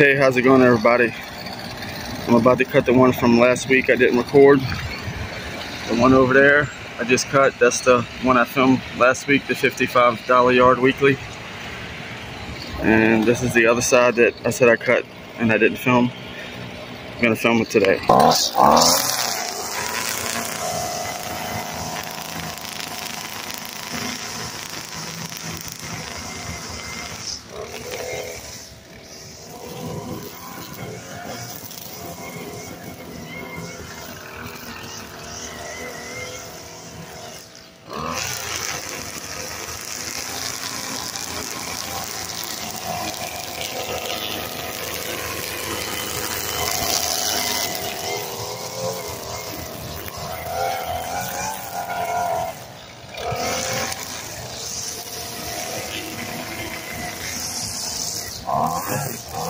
Hey, how's it going everybody? I'm about to cut the one from last week I didn't record. The one over there I just cut, that's the one I filmed last week, the $55 yard weekly. And this is the other side that I said I cut and I didn't film. I'm gonna film it today. Okay.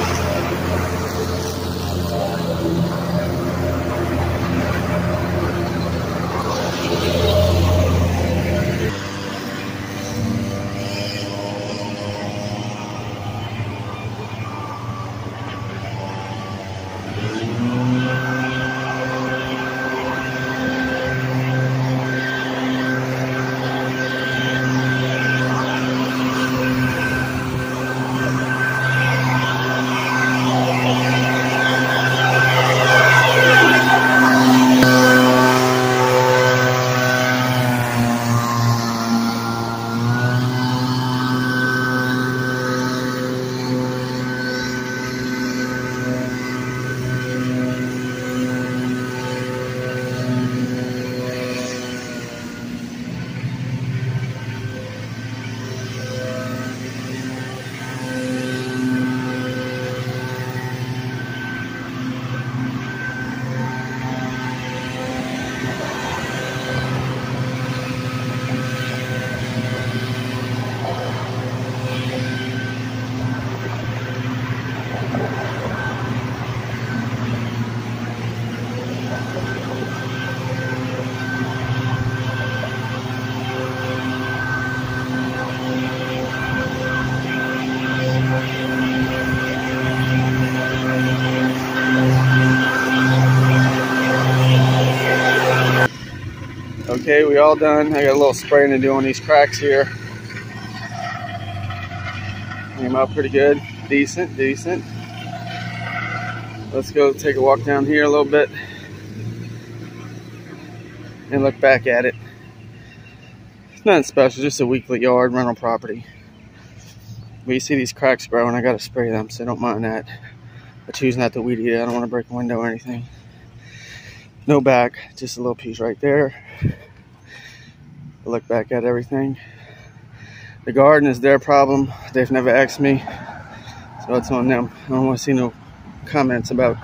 you. Okay, we all done. I got a little spraying to do on these cracks here. Came out pretty good. Decent, decent. Let's go take a walk down here a little bit and look back at it. It's nothing special, just a weekly yard rental property. But you see these cracks growing, I gotta spray them, so don't mind that. I choose not to weed eat it. I don't want to break a window or anything. No back, just a little piece right there. Look back at everything. The garden is their problem. They've never asked me, so it's on them. I don't want to see no comments about,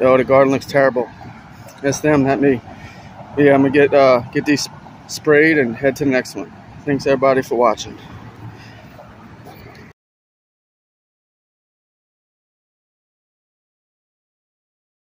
oh, the garden looks terrible. That's them, not me. But yeah, I'm gonna get uh, get these sprayed and head to the next one. Thanks everybody for watching.